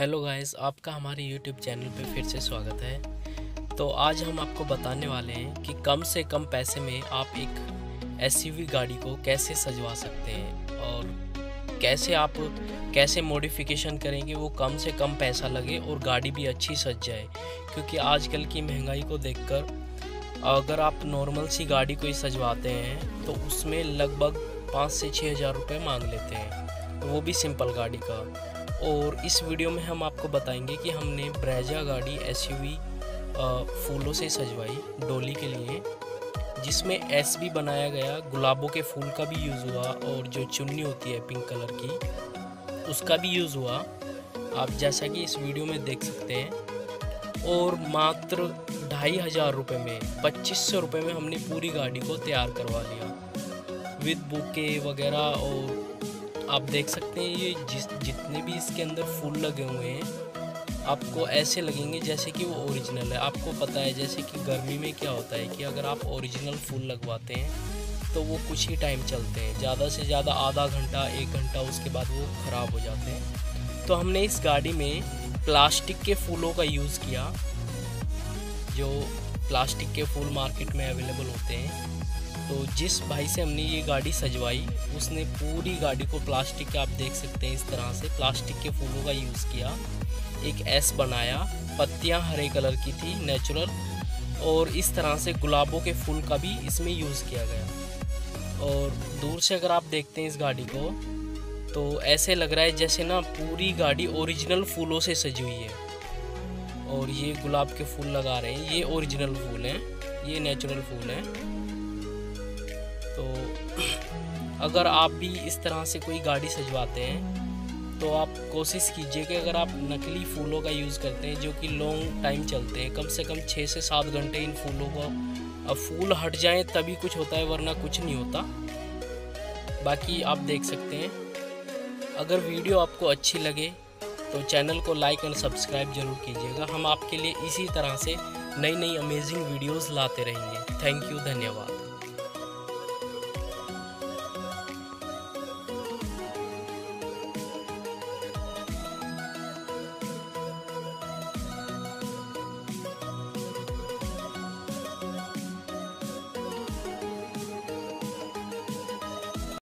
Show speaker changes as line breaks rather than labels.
Hello guys, आपका हमारे YouTube channel पे फिर से स्वागत है। तो आज हम आपको बताने वाले हैं कि कम से कम पैसे में आप एक एस गाड़ी को कैसे सजवा सकते हैं और कैसे आप कैसे मॉडिफिकेशन करेंगे, वो कम से कम पैसा लगे और गाड़ी भी अच्छी सज जाए। क्योंकि आजकल की महँगाई को देखकर अगर आप नॉर्मल सी गाड़ी कोई सजवाते हैं तो उसमें लगभग पाँच से छः हज़ार रुपये मांग लेते हैं। वो भी सिंपल गाड़ी का। और इस वीडियो में हम आपको बताएँगे कि हमने ब्रेजा गाड़ी एस फूलों से सजवाई डोली के लिए, जिसमें एस भी बनाया गया, गुलाबों के फूल का भी यूज़ हुआ और जो चुन्नी होती है पिंक कलर की, उसका भी यूज़ हुआ। आप जैसा कि इस वीडियो में देख सकते हैं। और मात्र ढाई हज़ार रुपये में, पच्चीस सौ रुपये में हमने पूरी गाड़ी को तैयार करवा लिया। विद बुके वगैरह और आप देख सकते हैं, ये जिस, जितने भी इसके अंदर फूल लगे हुए हैं, आपको ऐसे लगेंगे जैसे कि वो ओरिजिनल है। आपको पता है जैसे कि गर्मी में क्या होता है कि अगर आप ओरिजिनल फूल लगवाते हैं तो वो कुछ ही टाइम चलते हैं। ज़्यादा से ज़्यादा आधा घंटा, एक घंटा उसके बाद वो ख़राब हो जाते हैं। तो हमने इस गाड़ी में प्लास्टिक के फूलों का यूज़ किया, जो प्लास्टिक के फूल मार्केट में अवेलेबल होते हैं। तो जिस भाई से हमने ये गाड़ी सजवाई, उसने पूरी गाड़ी को प्लास्टिक का, आप देख सकते हैं इस तरह से, प्लास्टिक के फूलों का यूज़ किया। एक एस बनाया, पत्तियाँ हरे कलर की थी नेचुरल और इस तरह से गुलाबों के फूल का भी इसमें यूज़ किया गया। और दूर से अगर आप देखते हैं इस गाड़ी को तो ऐसे लग रहा है जैसे ना पूरी गाड़ी ओरिजिनल फूलों से सजी हुई है। और ये गुलाब के फूल लगा रहे हैं, ये ओरिजिनल फूल हैं, ये नेचुरल फूल हैं। तो अगर आप भी इस तरह से कोई गाड़ी सजवाते हैं तो आप कोशिश कीजिए कि अगर आप नकली फूलों का यूज़ करते हैं, जो कि लॉन्ग टाइम चलते हैं, कम से कम छः से सात घंटे इन फूलों को, अब फूल हट जाएँ तभी कुछ होता है, वरना कुछ नहीं होता। बाकी आप देख सकते हैं। अगर वीडियो आपको अच्छी लगे तो चैनल को लाइक एंड सब्सक्राइब ज़रूर कीजिएगा। हम आपके लिए इसी तरह से नई नई अमेजिंग वीडियोस लाते रहेंगे। थैंक यू धन्यवाद।